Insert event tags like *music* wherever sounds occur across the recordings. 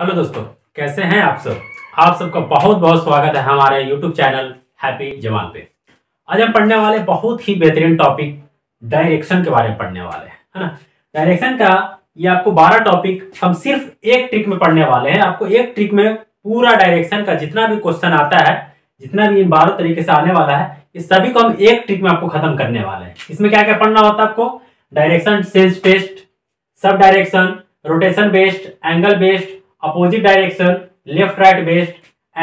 Hello दोस्तों, कैसे हैं आप सब? आप सबका बहुत बहुत स्वागत है हमारे यूट्यूब चैनल हैप्पी जवान पे। आज हम पढ़ने वाले बहुत ही बेहतरीन टॉपिक डायरेक्शन के बारे में पढ़ने वाले हैं, है ना? डायरेक्शन का ये आपको बारह टॉपिक हम सिर्फ़ एक ट्रिक में पढ़ने वाले हैं। आपको एक ट्रिक में पूरा डायरेक्शन का जितना भी क्वेश्चन आता है, जितना भी इन बारह तरीके से आने वाला है इस सभी को हम एक ट्रिक में आपको खत्म करने वाले हैं। इसमें क्या क्या पढ़ना होता है आपको? डायरेक्शन सेंस टेस्ट सब direction rotation based angle based opposite direction left right based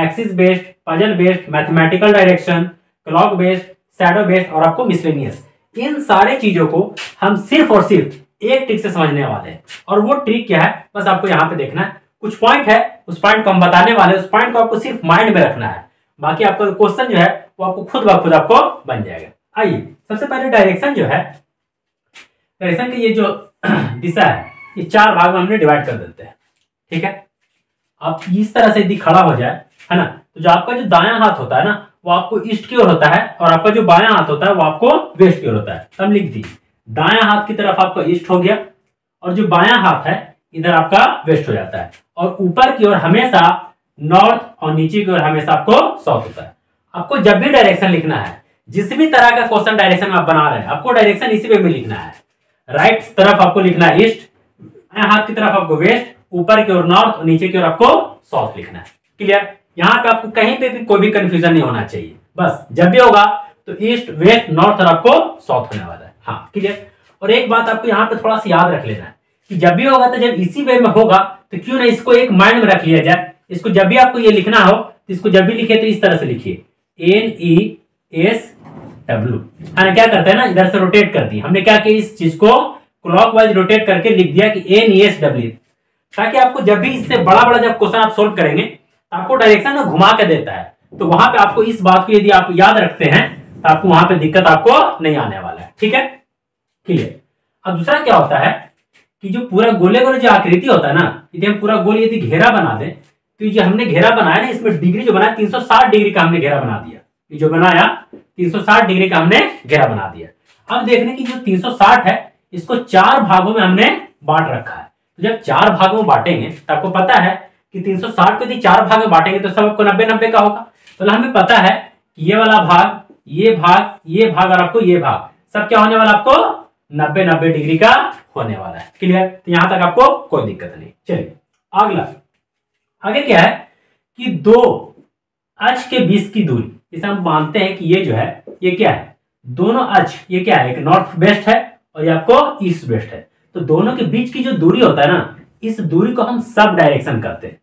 axis based puzzle based mathematical direction clock based shadow based और आपको मिसलेनियस इन सारे चीज़ों को हम सिर्फ़ और सिर्फ़ एक ट्रिक से समझने वाले हैं। और वो ट्रिक क्या है? बस आपको यहाँ पे देखना है। कुछ पॉइंट है, उस पॉइंट को हम बताने वाले उस पॉइंट को आपको सिर्फ़ माइंड में रखना है। बाकी आपका क्वेश्चन जो है, वो आपको खुद ब खुद आपको बन जाएगा। आइए, सबसे पहले डायरेक्शन जो है डायरेक्शन की ये जो *clears throat* दिशा है, ये चार भाग में हमने डिवाइड कर देते हैं। ठीक है? अब इस तरह से यदि खड़ा हो जाए, है ना तो जो आपका जो दाया हाथ होता है ना, वो आपको ईस्ट की ओर होता है और आपका जो बाया हाथ होता है, वो आपको वेस्ट की ओर होता है। तब लिख दी दायां हाथ की तरफ़ आपका ईस्ट हो गया और जो बाया हाथ है, इधर आपका वेस्ट हो जाता है और ऊपर की ओर हमेशा नॉर्थ और नीचे की ओर हमेशा आपको साउथ होता है। आपको जब भी डायरेक्शन लिखना है, जिस भी तरह का क्वेश्चन डायरेक्शन आप बना रहे हैं, आपको डायरेक्शन इसी पे भी लिखना है। राइट तरफ़ आपको लिखना है ईस्ट हाथ की तरफ़ आपको वेस्ट ऊपर की ओर नॉर्थ और नीचे की ओर आपको साउथ लिखना है। क्लियर यहाँ पे आपको कहीं पे भी कोई भी कंफ्यूजन नहीं होना चाहिए। बस, जब भी होगा तो ईस्ट वेस्ट नॉर्थ और आपको साउथ होने वाला है। हाँ क्लियर और एक बात आपको यहाँ पे थोड़ा सा याद रख लेना है कि जब भी होगा तो जब इसी वे में होगा तो क्यों ना इसको एक माइंड में रख लिया जाए? इसको जब भी आपको ये लिखना हो तो इसको जब भी लिखे तो इस तरह से लिखिए। एन ई एस डब्ल्यू है क्या करते हैं ना, इधर से रोटेट कर दी हमने क्या किया, इस चीज़ को क्लॉकवाइज रोटेट करके लिख दिया कि एन ई एस डब्ल्यू ताकि आपको जब भी इससे बड़ा बड़ा जब क्वेश्चन आप सोल्व करेंगे तो आपको डायरेक्शन में घुमा के देता है। तो वहाँ पे आपको इस बात को यदि आप याद रखते हैं तो आपको वहाँ पे दिक्कत आपको नहीं आने वाला है। ठीक है? क्लियर अब दूसरा क्या होता है कि जो पूरा गोले गोले जो आकृति होता है ना, यदि हम पूरा गोल यदि घेरा बना दें तो ये हमने घेरा बनाया ना, इसमें डिग्री जो बनाया 360 डिग्री का हमने घेरा बना दिया। ये जो बनाया 360 डिग्री का हमने घेरा बना दिया। अब देखने की जो 360 है, इसको चार भागों में हमने बांट रखा है। तो जब चार भागों में बांटेंगे तो आपको पता है कि 360 को यदि चार भाग में बांटेंगे तो सब आपको नब्बे नब्बे का होगा। तो हमें पता है कि ये वाला भाग, ये भाग ये भाग और आपको ये भाग, सब क्या होने वाला आपको? नब्बे नब्बे डिग्री का होने वाला है। क्लियर? तो यहाँ तक आपको कोई दिक्कत नहीं। चलिए, अगला। आगे क्या है कि दो अच के बीच की दूरी इसे हम मानते हैं कि ये जो है, ये क्या है? दोनों अच ये क्या है? एक नॉर्थ वेस्ट है और ये आपको ईस्ट वेस्ट है। तो दोनों के बीच की जो दूरी होता है ना, इस दूरी को हम सब डायरेक्शन करते हैं।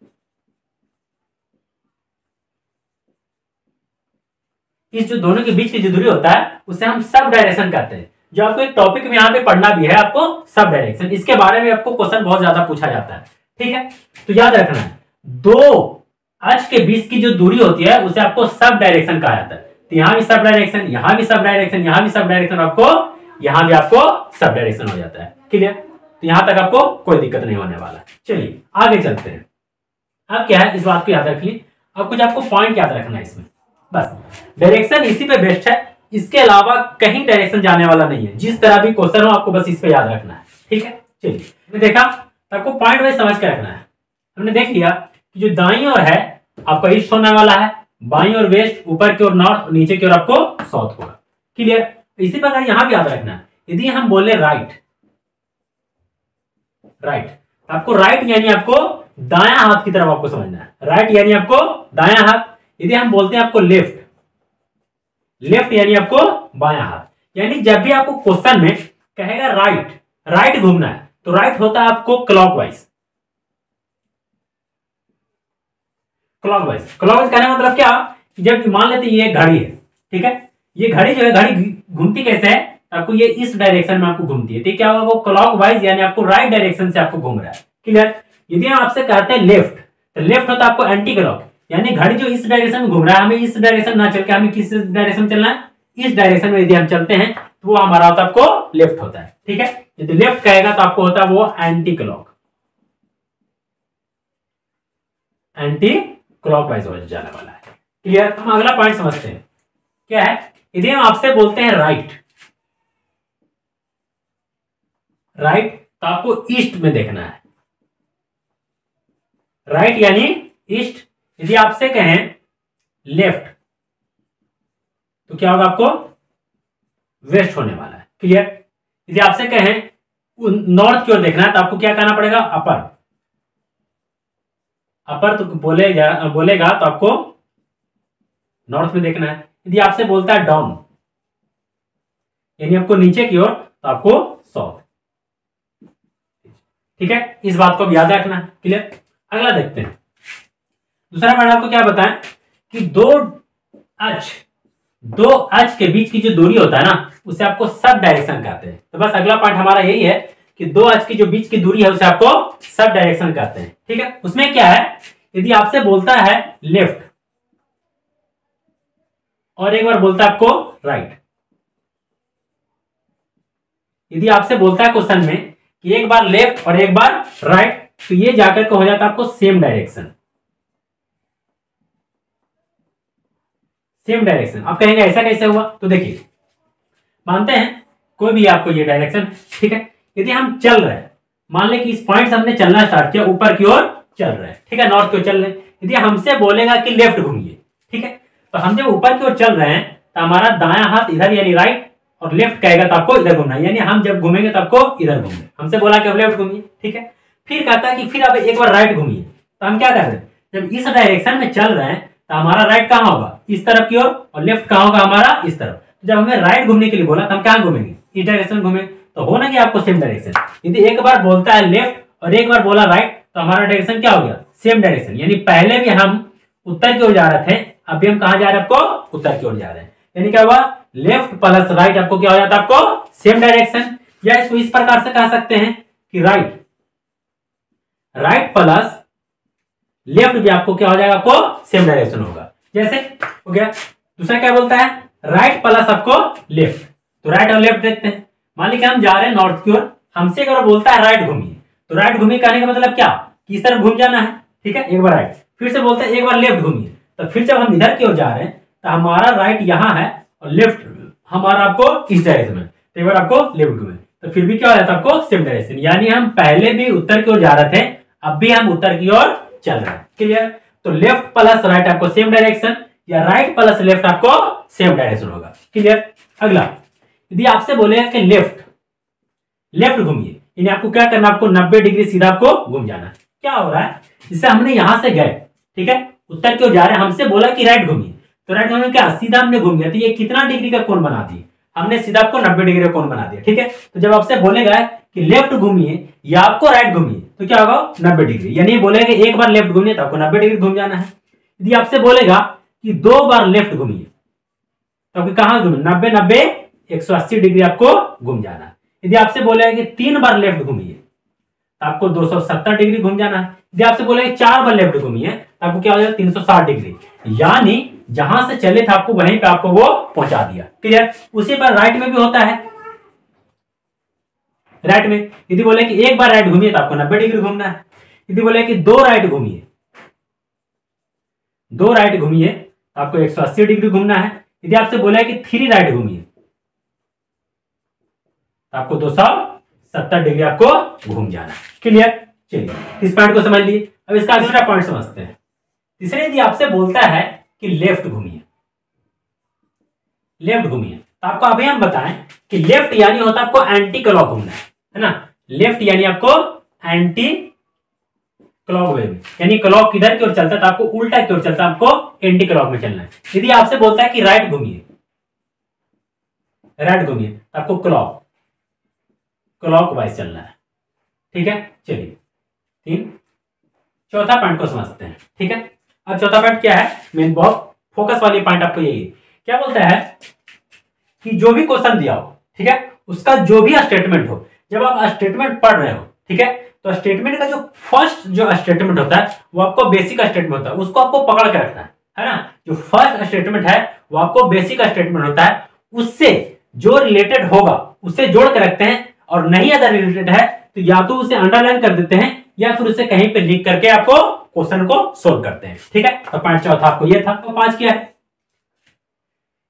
इस जो दोनों के बीच की जो दूरी होता है, उसे हम सब डायरेक्शन कहते हैं। जो आपको एक टॉपिक में यहाँ पे पढ़ना भी है, आपको सब डायरेक्शन इसके बारे में आपको क्वेश्चन बहुत ज़्यादा पूछा जाता है। ठीक है? तो याद रखना है, दो अच के बीच की जो दूरी होती है, उसे आपको सब डायरेक्शन कहा जाता है। तो यहाँ भी सब डायरेक्शन यहाँ भी सब डायरेक्शन यहाँ भी सब डायरेक्शन आपको, यहाँ भी आपको सब डायरेक्शन हो जाता है। क्लियर तो यहाँ तक आपको कोई दिक्कत नहीं होने वाला। चलिए, आगे चलते हैं। अब क्या है? इस बात को याद रख ली अब कुछ आपको पॉइंट याद रखना है इसमें। बस। डायरेक्शन इसी पे बेस्ट है। इसके अलावा कहीं डायरेक्शन जाने वाला नहीं है। जिस तरह भी क्वेश्चन हो, आपको बस इस पे याद रखना है। ठीक है? चलिए देखा। तो आपको पॉइंट वाइज समझ के रखना है। हमने देख लिया कि जो दाई ओर है, आपका ईस्ट होने वाला है। बाई और वेस्ट ऊपर की ओर नॉर्थ नीचे की ओर आपको साउथ होगा। क्लियर इसी प्रकार यहाँ भी याद रखना है। यदि हम बोले राइट राइट आपको राइट यानी आपको दाया हाथ की तरफ़ आपको समझना है। राइट यानी आपको दाया हाथ। यदि हम बोलते हैं आपको लेफ़्ट लेफ़्ट यानी आपको बाया हाथ। यानी जब भी आपको क्वेश्चन में कहेगा राइट राइट घूमना है तो राइट होता है आपको क्लॉकवाइज क्लॉकवाइज क्लॉकवाइज कहने का मतलब क्या? जब मान लेते ये घड़ी है, ठीक है? ये घड़ी जो है, घड़ी घूमती कैसे है? आपको ये इस डायरेक्शन में आपको घूमती है तो क्या होगा वो क्लॉक वाइज यानी आपको राइट डायरेक्शन से आपको घूम रहा है क्लियर यदि हम आपसे कहते हैं लेफ़्ट तो लेफ़्ट होता है आपको एंटी क्लॉक यानी घड़ी जो इस डायरेक्शन में घूम रहा है, हमें इस डायरेक्शन ना चल के हमें किस डायरेक्शन चलना है? इस डायरेक्शन में यदि हम चलते हैं तो वो हमारा होता है आपको लेफ़्ट होता है, ठीक है? यदि लेफ़्ट कहेगा तो आपको होता है वो anti clock anti clockwise हो जाने वाला है क्लियर हम अगला पॉइंट समझते हैं, क्या है? यदि हम आपसे बोलते हैं राइट राइट तो आपको ईस्ट में देखना है। राइट यानी ईस्ट। यदि आपसे कहें लेफ़्ट तो क्या होगा आपको? वेस्ट होने वाला है। क्लियर? यदि आपसे कहें नॉर्थ की ओर देखना है तो आपको क्या कहना पड़ेगा? अपर। अपर तो बोलेगा बोलेगा तो आपको नॉर्थ में देखना है। यदि आपसे बोलता है डाउन यानी आपको नीचे की ओर तो आपको साउथ। ठीक है? इस बात को याद रखना क्लियर अगला देखते हैं। दूसरा पॉइंट आपको क्या बताएँ कि दो अच दो अच के बीच की जो दूरी होता है ना, उसे आपको सब डायरेक्शन कहते हैं। तो बस अगला पॉइंट हमारा यही है कि दो अच की जो बीच की दूरी है, उसे आपको सब डायरेक्शन कहते हैं। ठीक है? उसमें क्या है? यदि आपसे बोलता है लेफ़्ट और एक बार बोलता है आपको राइट यदि आपसे बोलता है क्वेश्चन में कि एक बार लेफ़्ट और एक बार राइट तो ये जाकर के हो जाता है आपको सेम डायरेक्शन। Same direction. आप कहेंगे, ऐसा कैसे हुआ? तो देखिए, मानते हैं, कोई भी आपको ये डायरेक्शन, ठीक है? यदि हम चल रहे हैं, मान लें कि इस पॉइंट से हमने चलना स्टार्ट किया, ऊपर की ओर चल रहे हैं, ठीक है? नॉर्थ की ओर चल रहे यदि हमसे बोलेगा कि लेफ़्ट घूमिए, ठीक है? तो हम जब ऊपर की ओर चल रहे हैं तो हमारा दाया हाथ इधर यानी राइट और लेफ़्ट कहेगा तो आपको इधर घूमना यानी हम जब घूमेंगे तो आपको इधर घूमेंगे हमसे बोला कि अब लेफ़्ट घूमिए, ठीक है? फिर कहता है कि फिर अब एक बार राइट घूमिए। तो हम क्या कर रहे हैं? जब इस डायरेक्शन में चल रहे हैं तो हमारा राइट कहाँ होगा? इस तरफ़ की ओर, और लेफ़्ट कहाँ होगा हमारा? इस तरफ़। तो जब हमें राइट घूमने के लिए बोला तो हम कहाँ घूमेंगे? इस डायरेक्शन घूमे। तो होना क्या आपको सेम डायरेक्शन यदि एक बार बोलता है लेफ़्ट और एक बार बोला राइट तो हमारा डायरेक्शन क्या हो गया? सेम डायरेक्शन यानी पहले भी हम उत्तर की ओर जा रहे थे, अभी हम कहा जा रहे हैं आपको? उत्तर की ओर जा रहे हैं। यानी क्या हुआ? लेफ़्ट प्लस राइट, आपको क्या हो जाता है आपको? Same direction. या इसको इस प्रकार से कह सकते हैं कि राइट। राइट प्लस लेफ़्ट भी आपको क्या हो जाएगा आपको? सेम डायरेक्शन होगा। जैसे, हो गया। दूसरा क्या बोलता है? राइट प्लस आपको लेफ़्ट। तो राइट और लेफ़्ट देखते हैं। मान लीजिए हम जा रहे हैं नॉर्थ की ओर। हमसे अगर बोलता है राइट घूमिए। तो राइट घूमिए कहने का मतलब क्या? किस तरफ़ घूम जाना है। ठीक है? एक बार राइट। फिर से बोलते हैं, एक बार लेफ़्ट घूमिए। तो फिर जब हम इधर की ओर जा रहे हैं तो हमारा राइट यहाँ है। और लेफ़्ट हमारा आपको इस डायरेक्शन में? तो एक बार आपको लेफ़्ट घूमे तो फिर भी क्या हो जाता है आपको? सेम डायरेक्शन यानी हम पहले भी उत्तर की ओर जा रहे थे, अब भी हम उत्तर की ओर चल रहे हैं। क्लियर तो लेफ़्ट प्लस राइट आपको सेम डायरेक्शन या राइट प्लस लेफ़्ट आपको सेम डायरेक्शन होगा। क्लियर अगला। यदि आपसे बोले कि लेफ़्ट लेफ़्ट घूमिए। यानी आपको क्या करना आपको 90 डिग्री सीधा आपको घूम जाना क्या हो रहा है? जिससे हमने यहाँ से गए, ठीक है? उत्तर की ओर जा रहे हैं, हमसे बोला कि राइट घूमिए। तो राइट घूमिए क्या सीधा हमने घूम गया तो ये कितना डिग्री का कोण बना दी हमने सीधा आपको 90 डिग्री का कोण बना दिया, ठीक है? तो जब आपसे बोलेगा कि लेफ़्ट घूमिए, या आपको राइट घूमिए तो क्या होगा? नब्बे डिग्री। यानी बोलेगा एक बार लेफ़्ट घूमिए तो आपको नब्बे डिग्री घूम जाना है। यदि आपसे बोलेगा कि दो बार लेफ़्ट घूमिए तो आपको कहाँ घूमे नब्बे नब्बे, एक सौ अस्सी डिग्री आपको घूम जाना। है यदि आपसे बोलेगा कि तीन बार लेफ़्ट घूमिए तो आपको दो सौ सत्तर डिग्री घूम जाना है। यदि आपसे बोलेगा चार बार लेफ़्ट घूमिए तो आपको क्या हो जाएगा? तीन सौ साठ डिग्री। यानी जहाँ से चले थे आपको, वहीं पे आपको वो पहुँचा दिया। क्लियर उसी पर राइट में भी होता है। राइट में। यदि बोले कि एक बार राइट घूमिए तो आपको नब्बे डिग्री घूमना है। यदि बोले कि दो राइट घूमिए, दो राइट घूमिए तो आपको 180 डिग्री घूमना है। यदि आपसे बोला है कि थ्री राइट घूमिए तो आपको 270 डिग्री आपको घूम जाना क्लियर चलिए, इस पॉइंट को समझ लिए। अब इसका दूसरा पॉइंट समझते हैं। तीसरे यदि आपसे बोलता है कि लेफ़्ट घूमिए। लेफ़्ट घूमिए। तो आपको अभी हम बताएँ कि लेफ़्ट यानी होता है आपको एंटी क्लॉक घूमना है है ना? लेफ़्ट यानी आपको एंटी क्लॉक वेव यानी क्लॉक किधर की ओर चलता है? तो आपको उल्टा की ओर चलता है, आपको एंटी क्लॉक में चलना है। यदि आपसे बोलता है कि राइट घूमिए राइट घूमिए तो आपको क्लॉक क्लॉक वाइज चलना है। ठीक है? चलिए, तीन, चौथा पॉइंट को समझते हैं। ठीक है? अब चौथा पॉइंट क्या है? मेन बहुत फोकस वाली पॉइंट आपको यही क्या बोलता है? कि जो भी क्वेश्चन दिया हो, ठीक है? उसका जो भी स्टेटमेंट हो, जब आप स्टेटमेंट पढ़ रहे हो, ठीक है? तो स्टेटमेंट का जो फ़र्स्ट जो स्टेटमेंट होता है, वो आपको बेसिक स्टेटमेंट होता है। उसको आपको पकड़ के रखना है है ना? जो फ़र्स्ट स्टेटमेंट है, वो आपको बेसिक स्टेटमेंट होता है। उससे जो रिलेटेड होगा उससे जोड़ के रखते हैं। और नहीं अगर रिलेटेड है तो या तो उसे अंडरलाइन कर देते हैं, या फिर उसे कहीं पे लिख करके आपको क्वेश्चन को सोल्व करते हैं। ठीक है? तो पॉइंट चौथा आपको ये था। तो पाँच क्या है?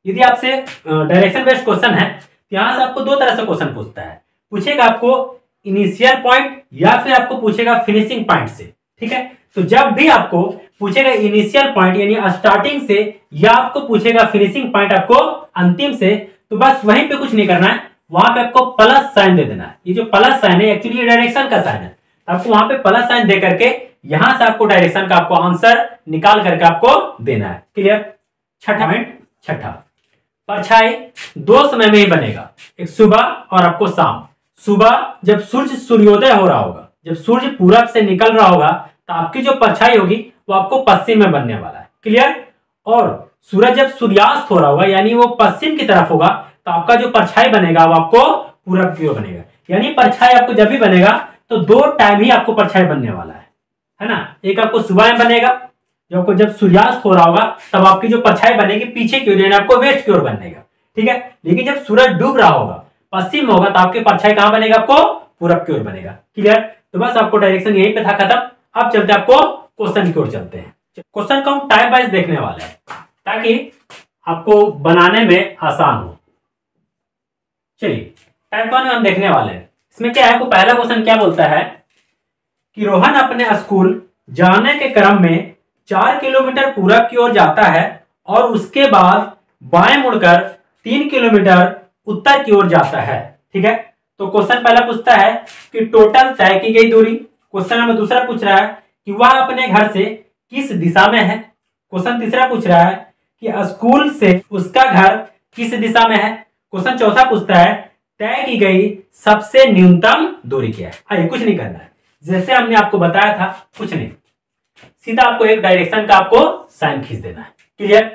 यदि आपसे डायरेक्शन बेस्ड क्वेश्चन है तो यहाँ से आपको दो तरह से क्वेश्चन पूछता है। पूछेगा आपको इनिशियल पॉइंट या फिर आपको पूछेगा फिनिशिंग पॉइंट से। ठीक है? तो जब भी आपको पूछेगा इनिशियल पॉइंट यानी स्टार्टिंग से, या आपको पूछेगा फिनिशिंग पॉइंट आपको अंतिम से तो बस वहीं पे कुछ नहीं करना है। वहाँ पे आपको प्लस साइन दे देना है। ये जो प्लस साइन है एक्चुअली डायरेक्शन का साइन है। आपको वहाँ पे प्लस साइन दे करके यहाँ से आपको डायरेक्शन का आपको आंसर निकाल करके आपको देना है। क्लियर छठा मिनट छठा। परछाई दो समय में ही बनेगा। एक सुबह और आपको शाम। सुबह जब सूर्य सूर्योदय हो रहा होगा, जब सूर्य पूरब से निकल रहा होगा तो आपकी जो परछाई होगी, वो आपको पश्चिम में बनने वाला है। क्लियर और सूरज जब सूर्यास्त हो रहा होगा, यानी वो पश्चिम की तरफ़ होगा तो आपका जो परछाई बनेगा, वो आपको पूरब की ओर बनेगा। यानी परछाई आपको जब भी बनेगा तो दो टाइम ही आपको परछाई बनने वाला है। है ना? एक आपको सुबह में बनेगा, जो आपको जब सूर्यास्त हो रहा होगा, तब आपकी जो परछाई बनेगी पीछे की ओर, यानी आपको वेस्ट की ओर बनेगा, ठीक है? लेकिन जब सूरज डूब रहा होगा, पश्चिम होगा तो आपकी परछाई कहाँ बनेगा? आपको पूरब की ओर बनेगा क्लियर तो बस आपको डायरेक्शन यही पे था खत्म। अब चलते आपको क्वेश्चन की ओर चलते हैं। क्वेश्चन को हम टाइप वाइज देखने वाले हैं, ताकि आपको बनाने में आसान हो। चलिए टाइप वन में हम देखने वाले हैं। इसमें क्या है? आपको पहला क्वेश्चन क्या बोलता है? कि रोहन अपने स्कूल जाने के क्रम में चार किलोमीटर पूरब की ओर जाता है और उसके बाद बाएँ मुड़कर तीन किलोमीटर उत्तर की ओर जाता है। ठीक है? तो क्वेश्चन पहला पूछता है कि टोटल तय की गई दूरी? क्वेश्चन नंबर दूसरा पूछ रहा है कि वह अपने घर से किस दिशा में है? क्वेश्चन तीसरा पूछ रहा है कि स्कूल से उसका घर किस दिशा में है? क्वेश्चन चौथा पूछता है, तय की गई सबसे न्यूनतम दूरी क्या है? आइए कुछ नहीं करना है। जैसे हमने आपको बताया था, कुछ नहीं। सीधा आपको एक डायरेक्शन का आपको साइन खींच देना है। क्लियर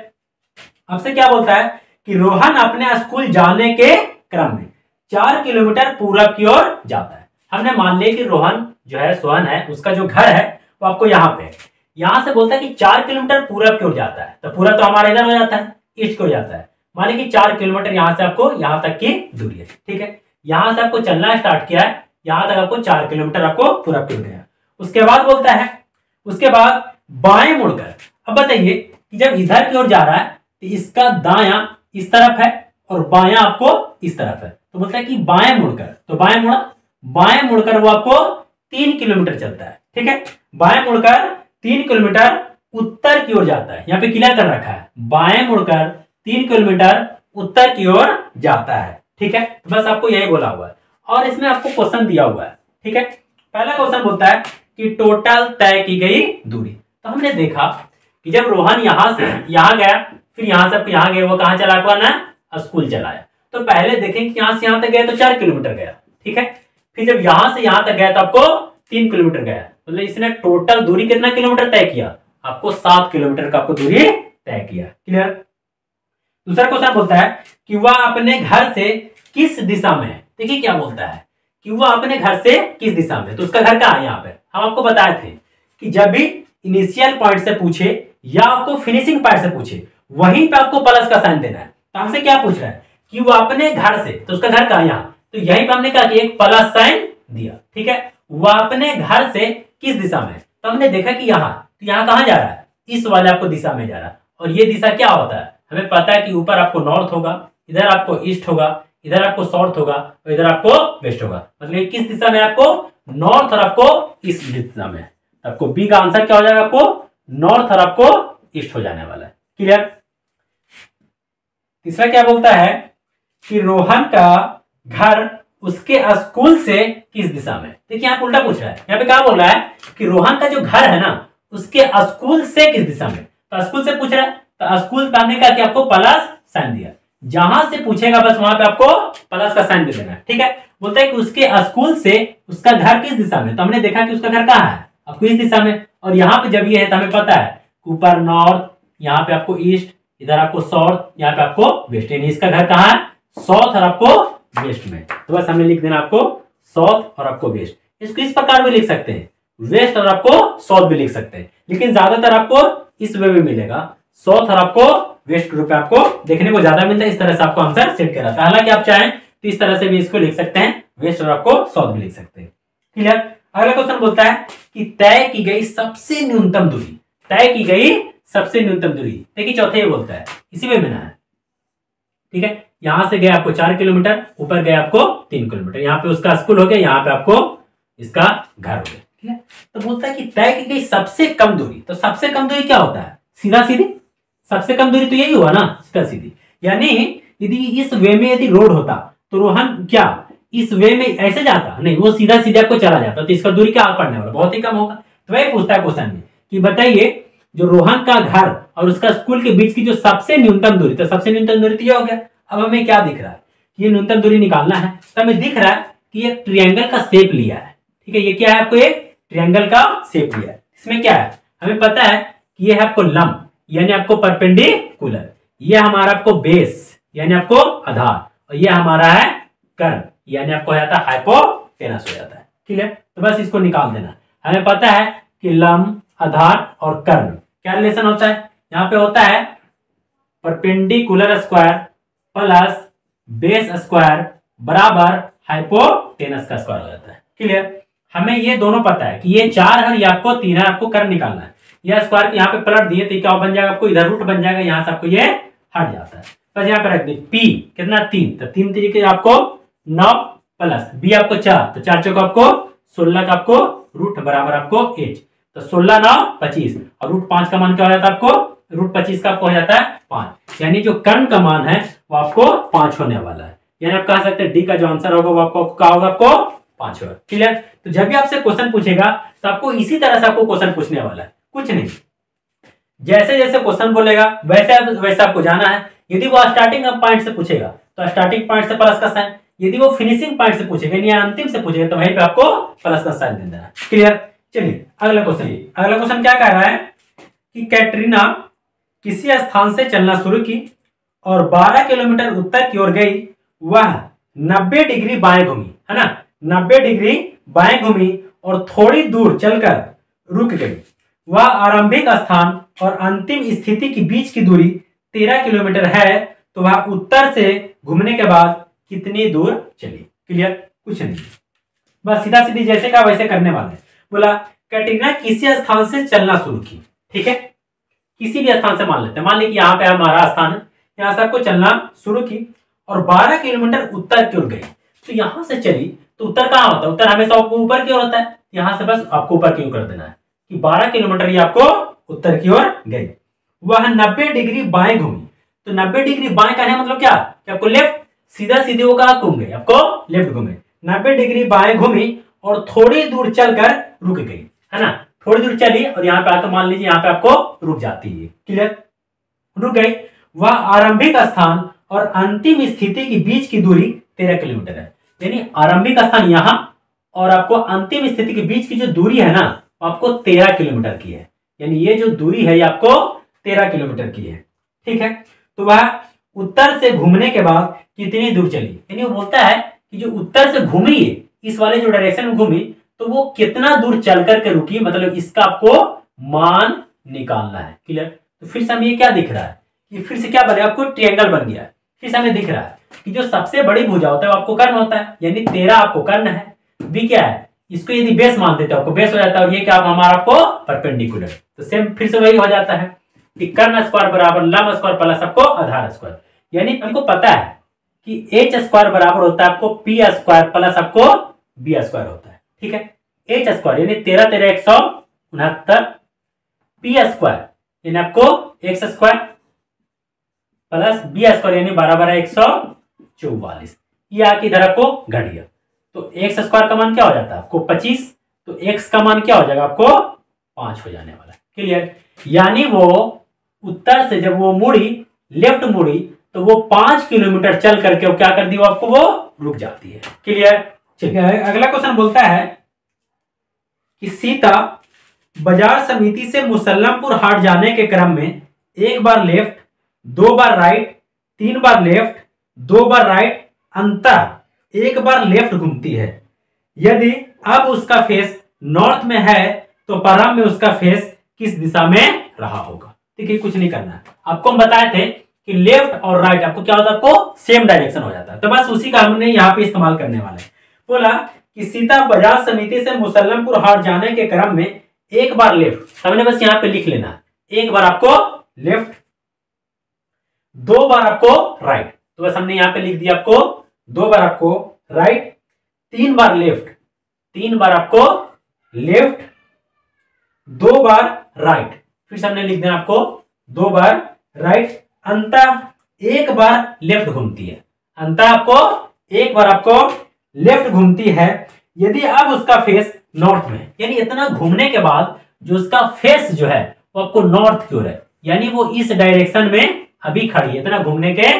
आपसे क्या बोलता है कि रोहन अपने स्कूल जाने के क्रम में चार किलोमीटर पूरब की ओर जाता है। हमने मान लिया कि रोहन जो है, सोहन है, उसका जो घर है, वो आपको यहाँ पे है। यहाँ से बोलता है कि चार किलोमीटर पूरब की ओर जाता है। तो पूरा तो हमारा इधर हो जाता है ईस्ट को जाता है। मान कि चार किलोमीटर यहाँ से आपको यहाँ तक की दूरी है, ठीक है? यहाँ से आपको चलना स्टार्ट किया है यहाँ तक आपको चार किलोमीटर आपको पूरा ओर गया। उसके बाद बोलता है, उसके बाद बाएँ मुड़कर। अब बताइए कि जब इधर की ओर जा रहा है तो इसका दाया इस तरफ़ है और बाया आपको इस तरफ़ है। तो बोलता है कि बाएँ मुड़कर। तो बाएँ मुड़ा, बाएँ मुड़कर वो आपको तीन किलोमीटर चलता है, ठीक है? बाएँ मुड़कर तीन किलोमीटर उत्तर की ओर जाता है। यहाँ पे क्लियर कर रखा है, बाएँ मुड़कर तीन किलोमीटर उत्तर की ओर जाता है, ठीक है? तो बस आपको यही बोला हुआ है। और इसमें आपको क्वेश्चन दिया हुआ है, ठीक है? पहला क्वेश्चन बोलता है कि टोटल तय की गई दूरी। तो हमने देखा कि जब रोहन यहाँ से, यहाँ गया, फिर यहाँ से यहाँ गया, वो कहाँ चला? हुआ ना स्कूल चलाया तो पहले देखें कि यहाँ से यहाँ तक गया तो चार किलोमीटर गया, ठीक है? फिर जब यहाँ से यहाँ तक गया तो आपको तीन किलोमीटर गया। मतलब इसने टोटल दूरी कितना किलोमीटर तय किया? आपको सात किलोमीटर का आपको दूरी तय किया। क्लियर दूसरा क्वेश्चन बोलता है कि वह अपने घर से किस दिशा में देखिए क्या बोलता है कि वह अपने घर से किस दिशा में तो उसका घर कहाँ है यहाँ पे? हम आपको बताए थे कि जब भी इनिशियल पॉइंट से पूछे या आपको फिनिशिंग पॉइंट से पूछे, वहीं पे आपको प्लस का साइन देना है। तो हमसे क्या पूछ रहा है? कि वो अपने घर से तो उसका घर कहा यहाँ? तो यहीं पे हमने कहा कि एक प्लस साइन दिया, ठीक है? वह अपने घर से किस दिशा में तो हमने देखा कि यहाँ तो यहाँ कहाँ जा रहा है? इस वाले आपको दिशा में जा रहा है। और ये दिशा क्या होता है? हमें पता है कि ऊपर आपको नॉर्थ होगा, इधर आपको ईस्ट होगा। इधर आपको साउथ होगा और इधर आपको वेस्ट होगा। मतलब किस दिशा में आपको? नॉर्थ और आपको ईस्ट दिशा में। आपको बी का आंसर क्या हो जाएगा आपको? नॉर्थ और आपको ईस्ट हो जाने वाला है। क्लियर तीसरा क्या बोलता है कि रोहन का घर उसके स्कूल से किस दिशा में? देखिए, यहाँ उल्टा पूछ रहा है। यहाँ पे क्या बोल रहा है कि रोहन का जो घर है ना, उसके स्कूल से किस दिशा में? तो स्कूल से पूछ रहा है। तो स्कूल पे हमने कहा कि आपको? प्लस साइन दिया। जहाँ से पूछेगा, बस वहाँ पे आपको प्लस का साइन दे देना ठीक है? बोलता है कि उसके स्कूल से उसका घर किस दिशा में तो हमने देखा कि उसका घर कहाँ है? आपको इस दिशा में? और यहाँ पे जब ये है तो हमें पता है, ऊपर नॉर्थ यहाँ पे आपको ईस्ट इधर आपको साउथ यहाँ पे आपको वेस्ट यानी इसका घर कहाँ है? साउथ और आपको वेस्ट में। तो बस हमें लिख देना आपको साउथ और आपको वेस्ट इसको इस प्रकार भी लिख सकते हैं। वेस्ट और आपको साउथ भी लिख सकते हैं। लेकिन ज़्यादातर आपको इस वे में मिलेगा। साउथ और आपको वेस्ट ग्रुप आपको देखने को ज़्यादा मिलता है। इस तरह से आपको आंसर सेट करा था। हालाँकि आप चाहें तो इस तरह से भी इसको लिख सकते हैं। वेस्ट और आपको साउथ भी लिख सकते हैं। क्लियर अगला क्वेश्चन बोलता है कि तय की गई सबसे न्यूनतम दूरी। तय की गई सबसे न्यूनतम दूरी। देखिए चौथे बोलता है। इसी में बना है। ठीक है? यहाँ से गया आपको चार किलोमीटर, ऊपर गया आपको तीन किलोमीटर। यहाँ पे उसका स्कूल हो गया, यहाँ पे आपको इसका घर हो गया। ठीक है? तो बोलता है कि तय की गई सबसे कम दूरी। तो सबसे कम दूरी क्या होता है? सीधा सीधी सबसे कम दूरी तो यही हुआ ना सीधा सीधी। यानी यदि इस वे में यदि रोड होता तो रोहन क्या, इस वे में ऐसे जाता? नहीं, वो सीधा सीधा आपको चला जाता तो इसका दूरी क्या पड़ने वाला? बहुत ही कम होगा। तो वही पूछता है क्वेश्चन में, कि बताइए, जो रोहन का घर और उसका स्कूल के बीच की जो सबसे न्यूनतम दूरी तो सबसे न्यूनतम दूरी तो ये हो गया। अब हमें क्या दिख रहा है? ये न्यूनतम दूरी निकालना है तो हमें दिख रहा है कि एक ट्रिएंगल का शेप लिया है। ठीक है, ये क्या है आपको एक ट्रिएंगल का शेप लिया है। इसमें क्या है? हमें पता है कि ये है आपको लंब। यानी आपको परपेंडिकुलर ये हमारा आपको बेस, यानी आपको आधार, और ये हमारा है कर्ण, यानी आपको जाता है हाइपोटेनस हो जाता है। क्लियर तो बस इसको निकाल देना। हमें पता है कि लंब, आधार और कर्ण, क्या रिलेशन होता है? यहाँ पे होता है perpendicular square plus base square बराबर हाइपोटेनस का स्क्वायर हो जाता है। क्लियर हमें ये दोनों पता है कि ये चार है या आपको तीन है आपको कर्ण निकालना है। यह स्क्वायर यहाँ पे पलट दिए तो क्या बन जाएगा? आपको इधर रूट बन जाएगा, यहाँ से आपको ये हट जाता है। बस यहाँ पे रख दी। पी कितना? तीन। तो तीन तरीके आपको नौ प्लस बी आपको चार। तो चार चौक आपको सोलह का आपको रूट बराबर आपको एच तो सोलह, नौ, पच्चीस। और रूट पाँच का मान क्या हो जाता है आपको? रूट पच्चीस का आपको हो जाता है पाँच। यानी जो कर्ण का मान है, वो आपको पाँच होने वाला है। यानी आप कह सकते हैं डी का जो आंसर होगा, वो आपको क्या होगा? आपको पाँच होगा। क्लियर तो जब भी आपसे क्वेश्चन पूछेगा तो आपको इसी तरह से आपको क्वेश्चन पूछने वाला है। कुछ नहीं। जैसे जैसे क्वेश्चन बोलेगा, वैसे वैसे आपको जाना है। यदि वो स्टार्टिंग पॉइंट से पूछेगा तो स्टार्टिंग पॉइंट से प्लस का साइन यदि वो फिनिशिंग पॉइंट से पूछेगा, यानी अंतिम से पूछेगा तो वहीं पे आपको प्लस का साइन देना क्लियर चलिए, अगला क्वेश्चन अगला क्वेश्चन क्या कह रहा है? कि कैटरीना किसी स्थान से चलना शुरू की और 12 किलोमीटर उत्तर की ओर गई, वह 90 डिग्री बाएँ घूमी, है ना? 90 डिग्री बाएँ घूमी और थोड़ी दूर चलकर रुक गई। वह आरंभिक स्थान और अंतिम स्थिति के बीच की दूरी 13 किलोमीटर है तो वह उत्तर से घूमने के बाद कितनी दूर चली? क्लियर कुछ नहीं। बस सीधा सीधी जैसे का वैसे करने वाले बोला, कैटरीना, किसी स्थान से चलना शुरू की। ठीक है? किसी भी स्थान से मान लेते हैं। मान लीजिए यहाँ पे हमारा स्थान है। यहाँ से आपको चलना शुरू की और 12 किलोमीटर उत्तर की ओर गई। तो यहाँ से चली तो उत्तर कहाँ होता है? उत्तर हमेशा आपको ऊपर की ओर होता है। यहाँ से बस आपको ऊपर की ओर कर देना है। कि 12 किलोमीटर ये आपको उत्तर की ओर गई। वह 90 डिग्री बाएँ घूमी। तो 90 डिग्री बाएँ कहने मतलब क्या? कि आपको लेफ़्ट सीधा सीधे वो कहा घूम गई। आपको लेफ़्ट घूमे 90 डिग्री बाएँ घूमी और थोड़ी दूर चलकर रुक गई, है ना? थोड़ी दूर चली और यहाँ पे आकर मान लीजिए यहाँ पे आपको रुक जाती है। क्लियर रुक गई। वह आरंभिक स्थान और अंतिम स्थिति के बीच की दूरी तेरह किलोमीटर है। यानी आरंभिक स्थान यहाँ और आपको अंतिम स्थिति के बीच की जो दूरी है ना आपको तेरह किलोमीटर की है। यानी ये जो दूरी है, ये आपको तेरह किलोमीटर की है। ठीक है? तो वह उत्तर से घूमने के बाद कितनी दूर चली? यानी वो बोलता है कि जो उत्तर से घूमी है इस वाले जो डायरेक्शन में घूमी तो वो कितना दूर चल करके रुकी? मतलब इसका आपको मान निकालना है। क्लियर तो फिर से हमें ये क्या दिख रहा है? कि फिर से क्या बने आपको ट्रिएंगल बन गया। है फिर से हमें दिख रहा है कि जो सबसे बड़ी भुजा होता है, वो आपको कर्ण होता है। यानी तेरह आपको कर्ण है। बी क्या है? इसको यदि बेस मान देते हो, आपको बेस हो जाता है ये क्या हमारा आपको परपेंडिकुलर तो सेम फिर से वही हो जाता है कि कर्ण स्क्वायर बराबर लम स्क्वायर प्लस आपको आधार स्क्वायर यानी हमको पता है कि एच स्क्वायर बराबर होता है आपको पी स्क्वायर प्लस आपको बी स्क्वायर होता है। ठीक है? एच स्क्वायर यानी तेरह तेरह एक सौ उनहत्तर पी स्क्वायर यानी आपको X square plus B square यानी बराबर है एक सौ चौवालीस। ये आके इधर आपको घट गया। तो एक्स स्क्वायर का मान क्या हो जाता है? आपको पच्चीस। तो एक्स का मान क्या हो जाएगा? आपको पाँच हो जाने वाला क्लियर यानी वो उत्तर से जब वो मुड़ी लेफ़्ट मुड़ी तो वो पाँच किलोमीटर चल करके वो क्या कर दी वो आपको वो रुक जाती है। क्लियर चलिए, अगला क्वेश्चन बोलता है कि सीता बाज़ार समिति से मुसल्लमपुर हाट जाने के क्रम में एक बार लेफ़्ट दो बार राइट तीन बार लेफ़्ट दो बार राइट अंतर। एक बार लेफ़्ट घूमती है। यदि अब उसका फेस नॉर्थ में है तो प्रारंभ में उसका फेस किस दिशा में रहा होगा? ठीक है कुछ नहीं करना है। आपको हम बताए थे कि लेफ़्ट और राइट आपको क्या होता है? आपको सेम डायरेक्शन हो जाता है। तो बस उसी का हमने यहाँ पे इस्तेमाल करने वाला है। बोला कि सीता बाज़ार समिति से मुसलमपुर हाट जाने के क्रम में एक बार लेफ़्ट हमने बस यहाँ पे लिख लेना। एक बार आपको लेफ़्ट दो बार आपको राइट तो बस हमने यहाँ पे लिख दिया आपको दो बार आपको राइट तीन बार लेफ़्ट तीन बार आपको लेफ़्ट दो बार राइट फिर से हमने लिख दिया आपको दो बार राइट अंता एक बार लेफ़्ट घूमती है। अंता आपको एक बार आपको लेफ़्ट घूमती है। यदि अब उसका फेस नॉर्थ में यानी इतना घूमने के बाद जो उसका फेस जो है, वो आपको नॉर्थ की ओर है। यानी वो इस डायरेक्शन में अभी खड़ी है, इतना घूमने के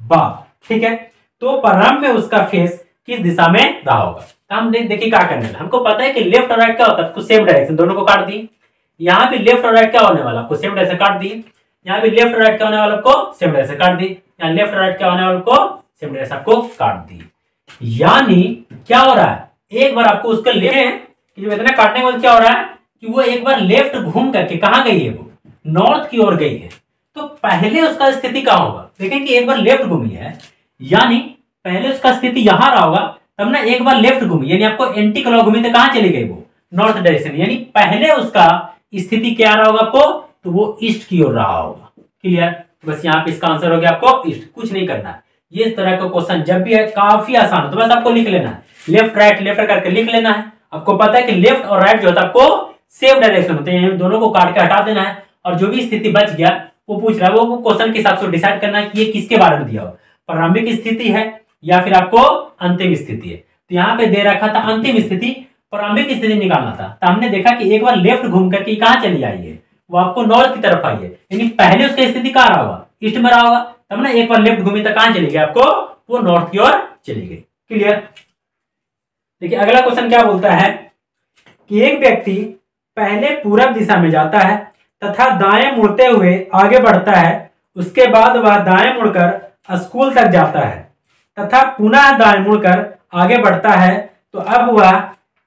बाद। ठीक है? तो प्रारंभ में उसका फेस किस दिशा में रहा होगा? तो हम देखिए क्या करने वाला। हमको पता है कि लेफ़्ट और राइट क्या होता है? सेम डायरेक्शन दोनों को काट दी यहाँ पे लेफ़्ट और राइट क्या होने वाला? आपको सेम डायरेक्शन काट दी यहाँ पे लेफ़्ट और राइट क्या होने वाला? आपको सेम डायरेक्शन काट दी यहाँ लेफ़्ट और राइट क्या होने वाला? आपको सेम डायरेक्शन आपको काट दी यानी क्या हो रहा है? एक बार आपको उसका ले कि इतना काटने के बाद क्या हो रहा है? कि वो एक बार लेफ़्ट घूम करके कहा गई है वो? नॉर्थ की ओर गई है। तो पहले उसका स्थिति कहाँ होगा? देखें कि एक बार लेफ़्ट घूमी है। यानी पहले उसका स्थिति यहाँ रहा होगा, तब ना एक बार लेफ़्ट घूमी, यानी आपको एंटी क्लॉक घूमी तो कहाँ चली गई वो? नॉर्थ डायरेक्शन, यानी पहले उसका स्थिति क्या रहा होगा आपको? तो वो ईस्ट की ओर रहा होगा। क्लियर? बस यहाँ पे इसका आंसर हो गया आपको ईस्ट, कुछ नहीं करना। है ये इस तरह का क्वेश्चन जब भी है, काफ़ी आसान हो तो बस आपको लिख लेना है। लेफ़्ट, राइट, लेफ़्ट करके लिख लेना है। आपको पता है कि लेफ़्ट और राइट जो होता है आपको सेम डायरेक्शन होते हैं दोनों को काट के हटा देना है। और जो भी स्थिति बच गया, वो पूछ रहा है वो क्वेश्चन के हिसाब से डिसाइड करना है कि ये किसके बारे में दिया हो। प्रारंभिक स्थिति है या फिर आपको अंतिम स्थिति है। तो यहाँ पे दे रखा था अंतिम स्थिति, प्रारंभिक स्थिति निकालना था। तो हमने देखा कि एक बार लेफ़्ट घूम करके कहाँ चली आई है? वो आपको नॉर्थ की तरफ़ आई है। यानी पहले उसका स्थिति कहाँ रहा होगा? ईस्ट में रहा होगा। तब ना एक बार लेफ़्ट घूमी तो कहाँ चली गई आपको? वो नॉर्थ की ओर चली गई। क्लियर देखिए, अगला क्वेश्चन क्या बोलता है? कि एक व्यक्ति पहले पूरब दिशा में जाता है तथा दाएँ मुड़ते हुए आगे बढ़ता है, उसके बाद वह दाएँ मुड़कर स्कूल तक जाता है। तथा पुनः दाएँ मुड़कर आगे बढ़ता है। तो अब वह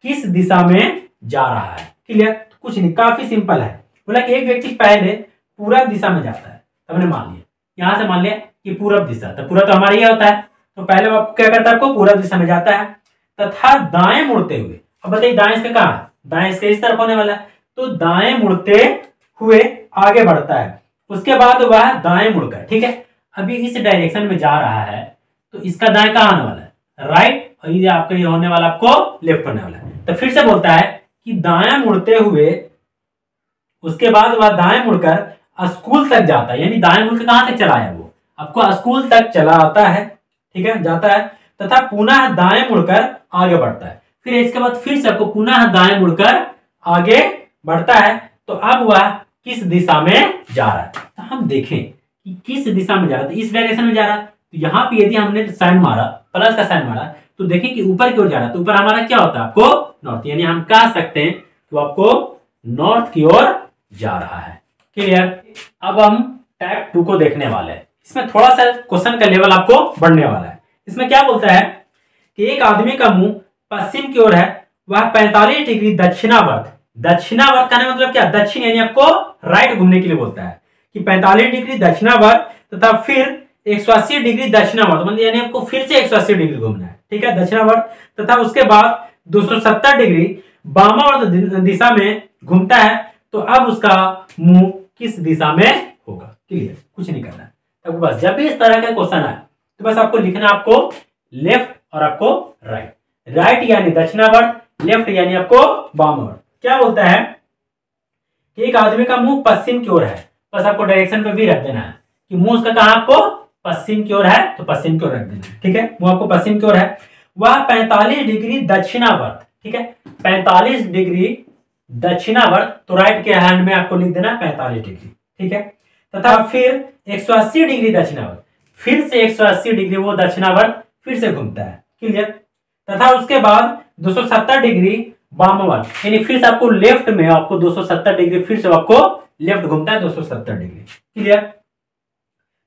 किस दिशा में जा रहा है? क्लियर तो कुछ नहीं, काफ़ी सिंपल है। बोला कि एक व्यक्ति पहले पूरब दिशा में जाता है। हमने मान लिया। यहाँ से मान लिया कि पूरब दिशा। तो पूरा तो हमारा ये होता है। तो पहले वो क्या करता है? आपको पूरब दिशा में जाता है। तथा दाएँ मुड़ते हुए। अब बताइए, दाएँ इसका कहा दाएँ इसके इस तरफ़ होने वाला तो दाएँ मुड़ते हुए आगे बढ़ता है। उसके बाद वह दाएँ मुड़कर, ठीक है? अभी इस डायरेक्शन में जा रहा है तो इसका दाएँ कहा आने वाला है? राइट और ये आपका ये होने वाला आपको लेफ़्ट होने वाला है। तो फिर से बोलता है कि दाएँ मुड़ते हुए, उसके बाद वह दाएँ मुड़कर स्कूल तक जाता है। यानी दाएँ मुड़कर कहाँ तक चला है वो? आपको स्कूल तक चला आता है, ठीक है? जाता है, तथा पुनः दाएँ मुड़कर आगे बढ़ता है। फिर इसके बाद फिर से आपको पुनः दाएँ मुड़कर आगे बढ़ता है। तो अब वह किस दिशा में जा रहा है? तो हम देखें कि किस दिशा में जा रहा है? तो इस डायरेक्शन में जा रहा तो यहाँ पे यदि हमने साइन मारा प्लस का साइन मारा तो देखें कि ऊपर की ओर जा रहा तो ऊपर हमारा क्या होता है? आपको नॉर्थ यानी हम कह सकते हैं तो आपको नॉर्थ की ओर जा रहा है। क्लियर अब हम टाइप टू को देखने वाले हैं। इसमें थोड़ा सा क्वेश्चन का लेवल आपको बढ़ने वाला है। इसमें क्या बोलता है? कि एक आदमी का मुँह पश्चिम की ओर है। वह 45 डिग्री दक्षिणावर्त। दक्षिणावर्त का मतलब क्या? दक्षिण, यानी आपको राइट घूमने के लिए बोलता है। कि 45 डिग्री दक्षिणावर्त तथा फिर 180 डिग्री दक्षिणावर्त मतलब यानी आपको फिर से 180 डिग्री घूमना है, ठीक है? दक्षिणावर्त तथा उसके बाद 270 डिग्री वामावर्त दिशा में घूमता है तो अब उसका मुँह किस दिशा में होगा? क्लियर कुछ नहीं करना है। तो बस, जब भी इस तरह का क्वेश्चन आए तो बस आपको लिखना आपको लेफ़्ट और आपको राइट राइट यानी दक्षिणावर्त लेफ़्ट यानी आपको वामावर्त क्या बोलता है? कि एक आदमी का मुँह पश्चिम की ओर है। बस आपको डायरेक्शन पे भी रख देना है कि मुँह उसका कहा आपको? पश्चिम की ओर है तो पश्चिम की ओर रख देना ठीक है? मुँह आपको पश्चिम की ओर है। वह 45 डिग्री दक्षिणावर्त, ठीक है? 45 डिग्री दक्षिणावर्त तो राइट के हैंड में आपको लिख देना 45 डिग्री, ठीक है? तथा फिर 180 डिग्री दक्षिणावर्त, फिर से 180 डिग्री वो दक्षिणावर्त फिर से घूमता है क्लियर तथा उसके बाद 270 डिग्री वामवर्त, यानी फिर से आपको लेफ़्ट में आपको 270 डिग्री फिर से आपको लेफ़्ट घूमता है 270 डिग्री। क्लियर?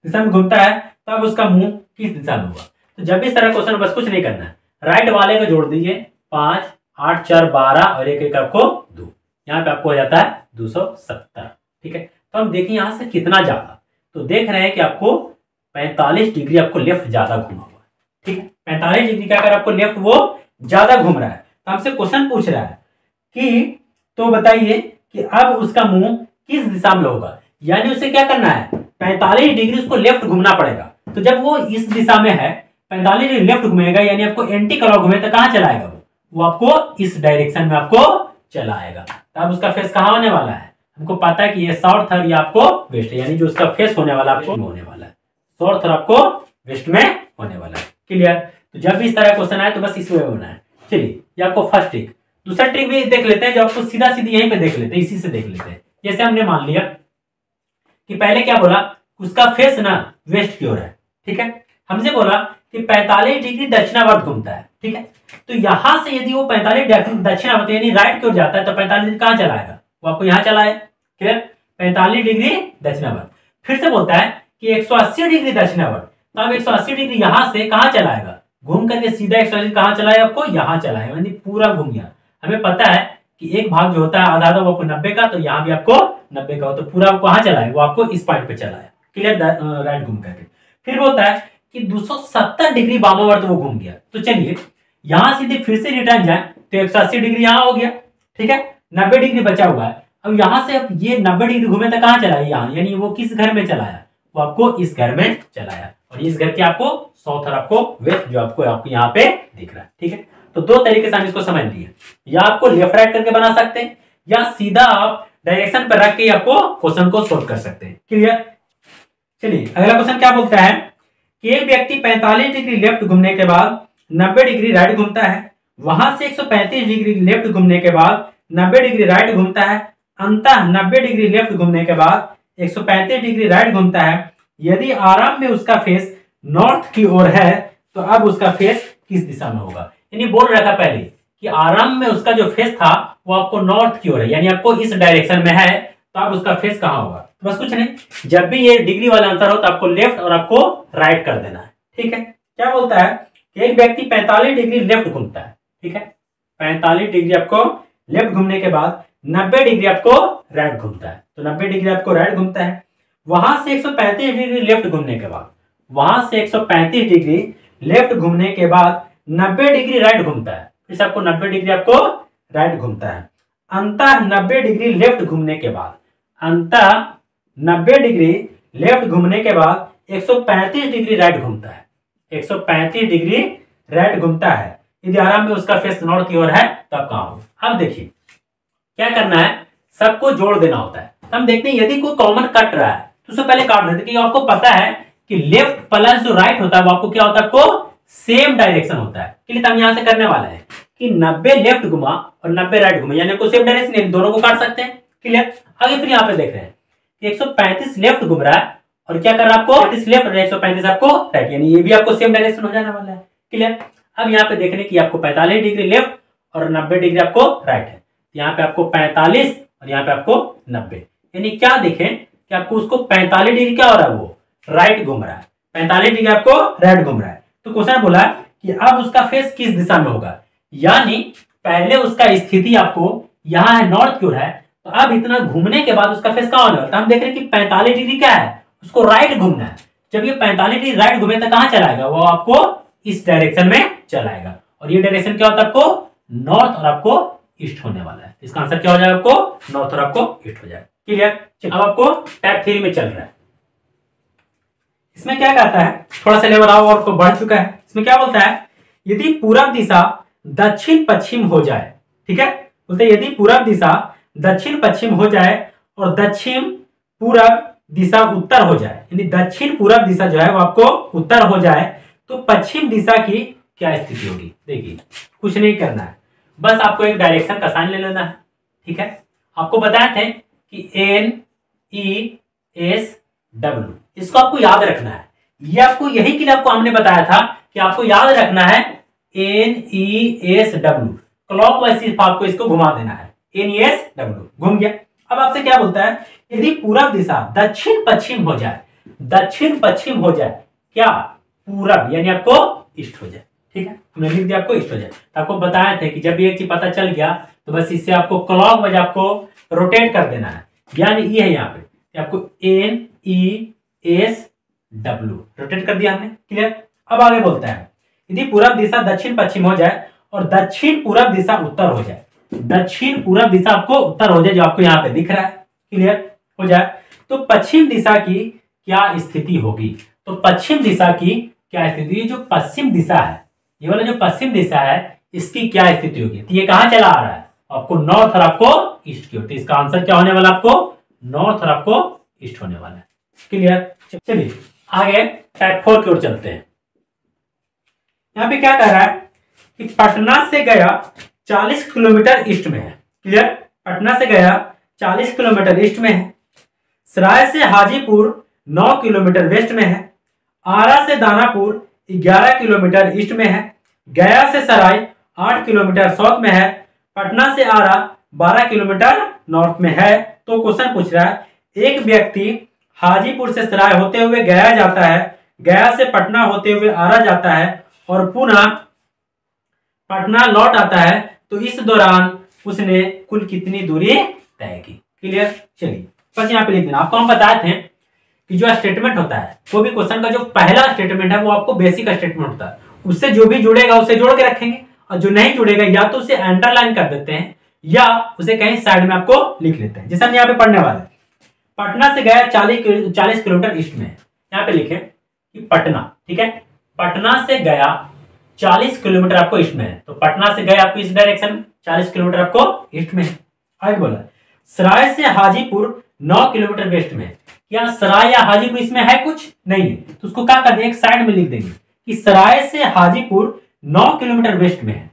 दिशा में घूमता है, तब उसका मुँह किस दिशा में होगा? तो जब इस तरह क्वेश्चन बस कुछ नहीं करना है। राइट वाले को जोड़ दीजिए। पाँच, आठ, चार, बारह और एक एक आपको दो। यहाँ पे आपको हो जाता है दो सौ सत्तर। ठीक है? तो हम देखें यहाँ से कितना ज़्यादा। तो देख रहे हैं कि आपको पैंतालीस डिग्री आपको लेफ़्ट ज़्यादा घुमा हुआ ठीक है? पैंतालीस डिग्री का अगर आपको लेफ़्ट वो ज़्यादा घूम रहा है तो हमसे क्वेश्चन पूछ रहा है कि तो बताइए कि अब उसका मुँह किस दिशा में होगा? यानी उसे क्या करना है? पैंतालीस डिग्री उसको लेफ़्ट घूमना पड़ेगा। तो जब वो इस दिशा में है, पैंतालीस डिग्री लेफ़्ट घूमेगा, यानी आपको एंटी क्लॉक घूमे तो कहाँ चलाएगा वो? वो आपको इस डायरेक्शन में आपको चला आएगा तो उसका फेस कहाँ होने वाला है? हमको पता है कि ये साउथ और ये आपको वेस्ट है यानी जो उसका फेस होने वाला आपको होने वाला है। साउथ और आपको वेस्ट में होने वाला है। क्लियर? तो जब भी इस तरह क्वेश्चन आए तो बस इस वे होना है। चलिए, ये आपको फ़र्स्ट ट्रिक। दूसरा ट्रिक भी देख लेते हैं, जो आपको सीधा सीधी यहीं पे देख लेते हैं, इसी से देख लेते हैं। जैसे हमने मान लिया कि पहले क्या बोला? उसका फेस ना वेस्ट की ओर है, ठीक है? हमसे बोला कि 45 डिग्री दक्षिणावर्त घूमता है, ठीक है? तो यहाँ से यदि वो 45 दक्षिणावर्त यानी राइट की ओर जाता है तो 45 डिग्री कहाँ चला आएगा वो आपको यहाँ चला है क्लियर 45 डिग्री दक्षिणावर्त। फिर से बोलता है कि 180 डिग्री दक्षिणावर्त। तो अब 180 डिग्री यहाँ से कहाँ चलाएगा? घूम करके सीधा एक सौ कहाँ चलाए आपको यहाँ चलाए यानी पूरा घूम गया हमें पता है कि एक भाग जो होता है आधा आधा वो आपको नब्बे का तो यहाँ भी आपको नब्बे का हो तो पूरा कहाँ चलाए वो आपको इस पॉइंट पे चलाया क्लियर राइट घूम करके। फिर बोलता है कि 270 डिग्री वामावर्त वो घूम गया। तो चलिए, यहाँ सीधे फिर से रिटर्न जाए तो एक सौ अस्सी डिग्री यहाँ हो गया। ठीक है? नब्बे डिग्री बचा हुआ है। अब यहाँ से अब ये नब्बे डिग्री घूमे तो कहाँ चलाया यहाँ। यानी वो किस घर में चलाया वो आपको इस घर में चलाया और इस घर के आपको साउथ आपको वेस्ट जो आपको आपको यहाँ पे दिख रहा है। ठीक है? तो दो तरीके से हम इसको समझ लिए। या आपको लेफ़्ट राइट करके बना सकते हैं, या सीधा आप डायरेक्शन पर रख के आपको क्वेश्चन को सोल्व कर सकते हैं। क्लियर? चलिए, अगला क्वेश्चन क्या बोलता है? कि एक व्यक्ति 45 डिग्री लेफ़्ट घूमने के बाद 90 डिग्री राइट घूमता है। वहाँ से 135 डिग्री लेफ़्ट घूमने के बाद 90 डिग्री राइट घूमता है। अंत 90 डिग्री लेफ़्ट घूमने के बाद 135 डिग्री राइट घूमता है। यदि आराम में उसका फेस नॉर्थ की ओर है तो अब उसका फेस किस दिशा में होगा? यानी बोल रहा था पहले कि आराम में उसका जो फेस था, वो आपको नॉर्थ की ओर है। यानी आपको इस डायरेक्शन में है तो अब उसका फेस कहाँ होगा? तो बस कुछ नहीं। जब भी ये डिग्री वाला आंसर हो तो आपको लेफ़्ट और आपको राइट कर देना है। ठीक है? क्या बोलता है? कि एक व्यक्ति 45 डिग्री लेफ़्ट घूमता है। ठीक है? 45 डिग्री आपको लेफ़्ट घूमने के बाद 90 डिग्री आपको राइट घूमता है। तो 90 डिग्री आपको राइट घूमता है। वहाँ से 135 डिग्री लेफ़्ट घूमने के बाद, वहाँ से 135 डिग्री लेफ़्ट घूमने के बाद 90 डिग्री राइट घूमता है। फिर से आपको 90 डिग्री आपको राइट घूमता है। अंत 90 डिग्री लेफ़्ट घूमने के बाद अंत 90 डिग्री लेफ़्ट घूमने के बाद 135 डिग्री राइट घूमता है। 135 डिग्री राइट घूमता है। यदि आराम में उसका फेस नॉर्थ की ओर है तब कहा हो? अब देखिए, क्या करना है? सबको जोड़ देना होता है। हम देखते हैं, यदि कोई कॉमन कट रहा है तो उससे पहले काट देते क्योंकि आपको पता है कि लेफ़्ट प्लस जो राइट होता है, वो आपको क्या होता है? आपको सेम डायरेक्शन होता है। तो हम यहाँ से करने वाला है कि 90 लेफ़्ट घुमा और 90 राइट घुमा, यानी आपको सेम डायरेक्शन दोनों को काट सकते हैं। क्लियर आगे फिर यहाँ पे देख रहे हैं कि 135 लेफ़्ट घूम रहा है और क्या कर रहा है आपको? 35 लेफ़्ट और 135 आपको राइट यानी ये भी आपको सेम डायरेक्शन हो जाने वाला है। क्लियर अब यहाँ पे देखने की आपको 45 डिग्री लेफ़्ट और 90 डिग्री आपको राइट है। यहाँ पे आपको 45 और यहाँ पे आपको 90 यानी क्या देखें कि आपको उसको 45 डिग्री क्या हो रहा है वो? राइट घूम रहा है। पैंतालीस डिग्री आपको राइट घूम रहा है। तो क्वेश्चन बोला कि अब उसका फेस किस दिशा में होगा? यानी पहले उसका स्थिति आपको यहाँ है नॉर्थ की ओर है तो अब इतना घूमने के बाद उसका फेस कहाँ होने वाला? तो हम देख रहे हैं कि पैंतालीस डिग्री क्या है? उसको राइट घूमना है। जब ये पैंतालीस डिग्री राइट घूमे तो कहाँ चलाएगा? वो आपको इस डायरेक्शन में चलाएगा। और ये डायरेक्शन क्या होता है आपको? नॉर्थ और आपको ईस्ट होने वाला है। इसका आंसर क्या हो जाएगा आपको? नॉर्थ और आपको ईस्ट हो जाएगा। क्लियर अब आपको टाइप थ्री में चल रहा है। इसमें क्या कहता है? थोड़ा सा लेवल आओ और को बढ़ चुका है। इसमें क्या बोलता है? यदि पूरब दिशा दक्षिण पश्चिम हो जाए, ठीक है? बोलते यदि पूरब दिशा दक्षिण पश्चिम हो जाए और दक्षिण पूरब दिशा उत्तर हो जाए, यानी दक्षिण पूरब दिशा जो है वो आपको उत्तर हो जाए तो पश्चिम दिशा की क्या स्थिति होगी? देखिए, कुछ नहीं करना है। बस आपको एक डायरेक्शन का साइन ले लेना है, ठीक है? आपको बताए थे कि एन ई एस डब्ल्यू इसको आपको याद रखना है। ये आपको यही के लिए आपको हमने बताया था कि आपको याद रखना है N E S W clockwise सिर्फ़ आपको इसको घुमा देना है। एन ई एस डब्ल्यू घूम गया। अब आपसे क्या बोलता है? यदि पूरब दिशा दक्षिण पश्चिम हो जाए दक्षिण पश्चिम हो जाए, क्या पूरब यानी आपको ईस्ट हो जाए? ठीक है? हमने लिख दिया आपको ईस्ट हो जाए। तो आपको बताया थे कि जब एक चीज़ पता चल गया तो बस इससे आपको क्लॉक वाइज आपको रोटेट कर देना है। यानी ये है यहाँ पे आपको N E S W rotate कर दिया हमने क्लियर अब आगे बोलता है। यदि पूरब दिशा दक्षिण पश्चिम हो जाए और दक्षिण पूरब दिशा उत्तर हो जाए, दक्षिण पूरब दिशा आपको उत्तर हो जाए, जो आपको यहाँ पे दिख रहा है क्लियर हो जाए। तो पश्चिम दिशा की क्या स्थिति होगी? तो पश्चिम दिशा की क्या स्थिति जो पश्चिम दिशा है, ये वाला जो पश्चिम दिशा है, इसकी क्या स्थिति होगी? तो ये कहा चला आ रहा है? आपको नॉर्थ और आपको ईस्ट की होती है इसका आंसर क्या होने वाला आपको? नॉर्थ और आपको ईस्ट होने वाला है। क्लियर चलिए, आगे टाइप फोर की ओर चलते हैं। यहाँ पे क्या कह रहा है कि पटना से गया 40 किलोमीटर ईस्ट में है। क्लियर पटना से गया 40 किलोमीटर ईस्ट में है। सराय से हाजीपुर 9 किलोमीटर वेस्ट में है। आरा से दानापुर 11 किलोमीटर ईस्ट में है। गया से सराय 8 किलोमीटर साउथ में है। पटना से आरा 12 किलोमीटर नॉर्थ में है। तो क्वेश्चन पूछ रहा है, एक व्यक्ति हाजीपुर से सराय होते हुए गया जाता है। गया से पटना होते हुए आरा जाता है और पुनः पटना लौट आता है। तो इस दौरान उसने कुल कितनी दूरी तय की? क्लियर चलिए, बस यहाँ पे लिख देना। आपको हम बताए थे कि जो स्टेटमेंट होता है, वो भी क्वेश्चन का जो पहला स्टेटमेंट है, वो आपको बेसिक स्टेटमेंट होता है। उससे जो भी जुड़ेगा, उसे जोड़ के रखेंगे। और जो नहीं जुड़ेगा, या तो उसे अंडरलाइन कर देते हैं, या उसे कहीं साइड में आपको लिख लेते हैं। जैसे हम यहाँ पे पढ़ने वाले पटना से गया चालीस चालीस किलोमीटर ईस्ट में। यहाँ पे लिखे कि पटना, ठीक है? पटना से गया चालीस किलोमीटर आपको ईस्ट में है। तो पटना से गए आपको इस डायरेक्शन चालीस किलोमीटर आपको ईस्ट में आगे बोला। सराय से हाजीपुर नौ किलोमीटर वेस्ट में। क्या सराय या हाजीपुर इसमें है कुछ? नहीं। है तो उसको क्या कर देंगे? साइड में लिख देंगे कि सराय से हाजीपुर नौ किलोमीटर वेस्ट में है।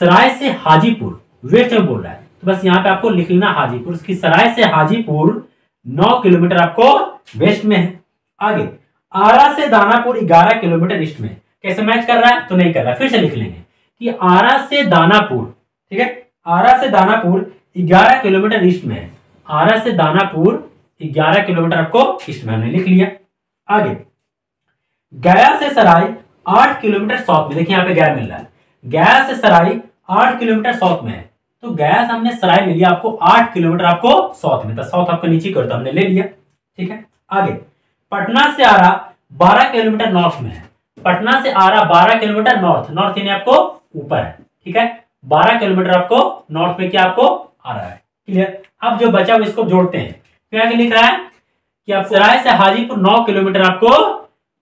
सराय से हाजीपुर, वेस्ट में बोल रहा है। तो बस यहाँ पे आपको लिख लेना हाजीपुर। उसकी सराय से हाजीपुर नौ किलोमीटर आपको वेस्ट में है। आगे, आरा से दानापुर ग्यारह किलोमीटर ईस्ट में कैसे मैच कर रहा है? तो नहीं कर रहा, फिर से लिख लेंगे कि आरा से दानापुर, ठीक है? आरा से दानापुर ग्यारह किलोमीटर ईस्ट में है। आरा से दानापुर ग्यारह किलोमीटर आपको ईस्ट में, हमने लिख लिया। आगे, गया से सराय आठ किलोमीटर साउथ में, देखिए यहाँ पे गया मिल रहा है। गया से सराय आठ किलोमीटर साउथ में है। तो गया हमने सराय ले लिया आपको आठ किलोमीटर आपको साउथ में। था साउथ आपको नीचे कर हमने ले लिया, ठीक है? आगे, पटना से आरा बारह किलोमीटर नॉर्थ में है। पटना से आरा बारह किलोमीटर नॉर्थ नॉर्थ यानी आपको ऊपर है, ठीक है? बारह किलोमीटर आपको नॉर्थ में क्या आपको आ रहा है क्लियर अब जो बचा हुआ इसको जोड़ते हैं। क्या लिख रहा है कि आप सराय से हाजीपुर नौ किलोमीटर आपको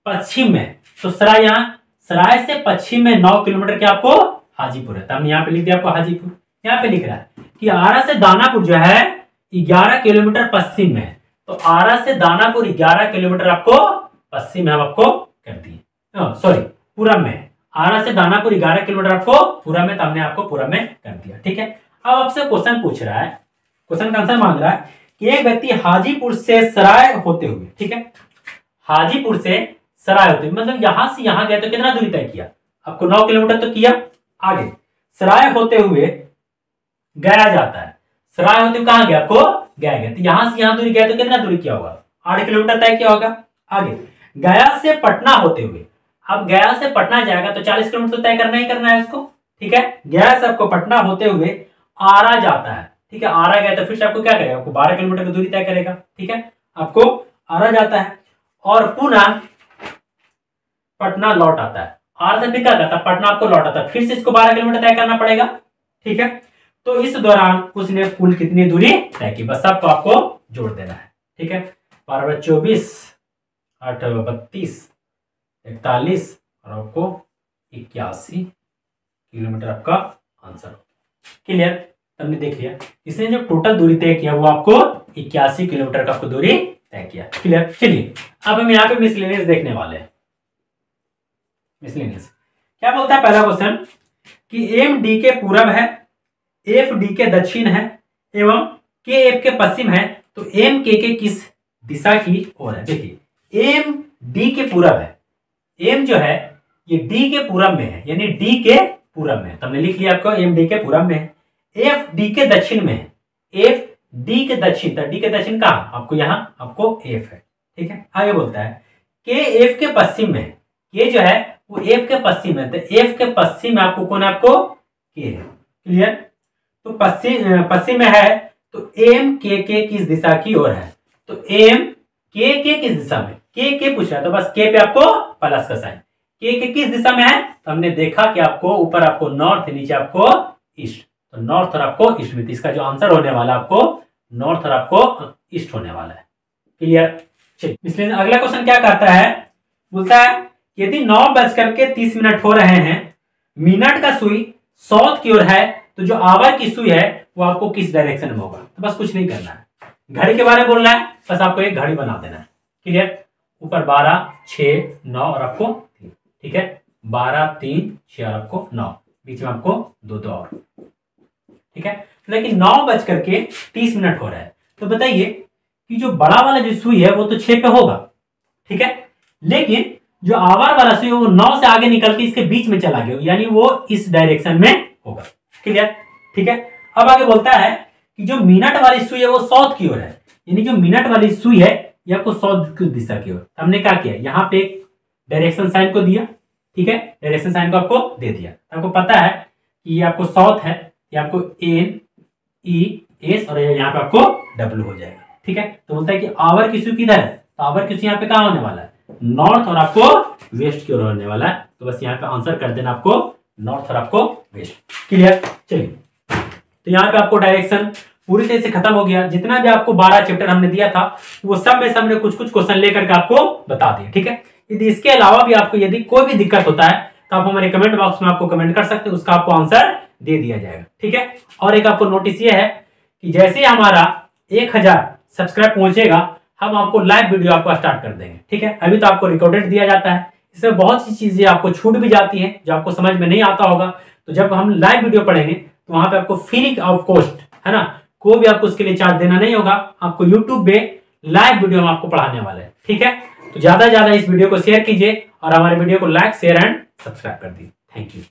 पश्चिम में तो सराय यहाँ, सराय से पश्चिम में नौ किलोमीटर क्या आपको हाजीपुर है। तो तब यहाँ पे लिख दिया आपको हाजीपुर। यहाँ पे लिख रहा है कि आरा से दानापुर जो है, ग्यारह किलोमीटर पश्चिम में तो आरा से दानापुर ग्यारह किलोमीटर आपको पश्चिम में आपको कर दिए। सॉरी पूरब में आरा से दानापुर ग्यारह किलोमीटर आपको पूरा में तो हमने आपको पूरा में कर दिया, ठीक है? अब आपसे क्वेश्चन पूछ रहा है। क्वेश्चन का आंसर मांग रहा है कि एक व्यक्ति हाजीपुर से सराय होते हुए, ठीक है? हाजीपुर से सराय होते हुए मतलब यहाँ से यहाँ गए तो कितना दूरी तय किया? आपको नौ किलोमीटर तो किया आगे। सराय होते हुए गया जाता है। सराय होते हुए कहा गया? आपको गया गया। तो यहाँ से यहाँ दूरी गया तो कितना दूरी क्या होगा? आठ किलोमीटर तय किया होगा? आगे। गया से पटना होते हुए। अब गया से पटना जाएगा तो चालीस किलोमीटर तो तय करना ही करना है उसको। ठीक है? गया से आपको पटना होते हुए आरा जाता है। ठीक है? आरा गया तो फिर से आपको क्या करेगा? आपको बारह किलोमीटर की दूरी तय करेगा। ठीक है? आपको आरा जाता है। और पुनः पटना लौट आता है। आर से फिर क्या करता है? पटना आपको लौट आता है। फिर से इसको बारह किलोमीटर तय करना पड़ेगा। ठीक है? तो इस दौरान उसने कुल कितनी दूरी तय की? बस सबको आपको जोड़ देना है, ठीक है? बारह चौबीस, आठ बत्तीस, इकतालीस, और आपको इक्यासी किलोमीटर आपका आंसर। क्लियर? हमने देख लिया। इसने जो टोटल दूरी तय किया, वो आपको इक्यासी किलोमीटर का आपको दूरी तय किया। क्लियर? चलिए, अब हम यहाँ पे मिसलेनियस देखने वाले हैं। मिसलेनियस क्या बोलता है पहला क्वेश्चन कि एम डी के पूरब है एफ़ डी के दक्षिण है एवं के एफ़ के पश्चिम है तो एम के के किस दिशा की ओर है? देखिए एम डी के पूरब है। एम जो है, ये डी के पूरब में है, यानी डी के पूरब में तुमने लिख लिया आपको एम डी के पूरब में है। एफ़ डी के दक्षिण में है। एफ़ डी के दक्षिण तो डी के दक्षिण कहा? आपको यहाँ, आपको एफ़ है। ठीक है? आगे बोलता है के एफ़ के पश्चिम में के जो है, वो एफ़ के पश्चिम है तो एफ़ के पश्चिम में आपको कौन आपको? के है। क्लियर तो पश्चिम पश्चिम में है तो एम के के किस दिशा की ओर है? तो एम के के किस दिशा में? के के पूछ तो बस के पे आपको प्लस का साइन के के किस दिशा में है? तो हमने देखा कि आपको ऊपर आपको नॉर्थ नीचे आपको ईस्ट तो नॉर्थ और आपको ईस्ट में तो इसका जो आंसर होने वाला आपको नॉर्थ और आपको ईस्ट होने वाला है। क्लियर इसलिए अगला क्वेश्चन क्या कहता है? बोलता है, यदि नौ बज करके तीस मिनट हो रहे हैं, मिनट का सुई साउथ की ओर है तो जो आवर की सुई है, वो आपको किस डायरेक्शन में होगा? तो बस कुछ नहीं करना है। घड़ी के बारे में बोलना है, बस आपको एक घड़ी बना देना है। क्लियर ऊपर बारह छ नौ और आपको ठीक है? बारह, तीन छ और आपको नौ। बीच में आपको दो दो और। ठीक है? लेकिन नौ बज करके तीस मिनट हो रहा है। तो बताइए कि जो बड़ा वाला जो सुई है, वो तो छह पे होगा। ठीक है? लेकिन जो आवार वाला सुई है, वो नौ से आगे निकल के इसके बीच में चला गया। यानी वो इस डायरेक्शन में होगा। क्लियर ठीक है? अब आगे बोलता है कि जो मिनट वाली सुई है वो साउथ की ओर है। यानी जो मिनट वाली सुई है, ये आपको साउथ की दिशा की ओर। हमने क्या किया? यहाँ पे डायरेक्शन साइन को दिया, ठीक है? डायरेक्शन साइन को आपको दे दिया। आपको पता है कि ये आपको साउथ है, ये आपको एन ई एस और यहाँ पे आपको डब्ल्यू हो जाएगा। ठीक है? तो बोलता है कि आवर किसु किधर है? तो आवर किसु यहाँ पे कहा होने वाला है? नॉर्थ और आपको वेस्ट की ओर होने वाला है। तो बस यहाँ पे आंसर कर देना आपको नॉर्थ और आपको वेस्ट। क्लियर चलिए। तो यहाँ पे आपको डायरेक्शन पूरी तरह से खत्म हो गया। जितना भी आपको बारह चैप्टर हमने दिया था, वो सब में सबने कुछ कुछ क्वेश्चन लेकर के आपको बता दिया, ठीक है? यदि इसके अलावा भी आपको यदि कोई भी दिक्कत होता है तो आप हमारे कमेंट बॉक्स में आपको कमेंट कर सकते हैं, उसका आपको आंसर दे दिया जाएगा, ठीक है? और एक आपको नोटिस ये है कि जैसे हमारा एक हज़ार सब्सक्राइब पहुंचेगा, हम आपको लाइव वीडियो आपको स्टार्ट कर देंगे, ठीक है? अभी तो आपको रिकॉर्डेड दिया जाता है। इसमें बहुत सी चीज़ें आपको छूट भी जाती हैं, जो आपको समझ में नहीं आता होगा। तो जब हम लाइव वीडियो पढ़ेंगे तो वहाँ पे आपको फ्री ऑफ़ कॉस्ट है ना? कोई भी आपको उसके लिए चार्ज देना नहीं होगा। आपको यूट्यूब पे लाइव वीडियो हम आपको पढ़ाने वाले हैं, ठीक है? तो ज़्यादा ज़्यादा इस वीडियो को शेयर कीजिए और हमारे वीडियो को लाइक शेयर एंड सब्सक्राइब कर दीजिए। Thank you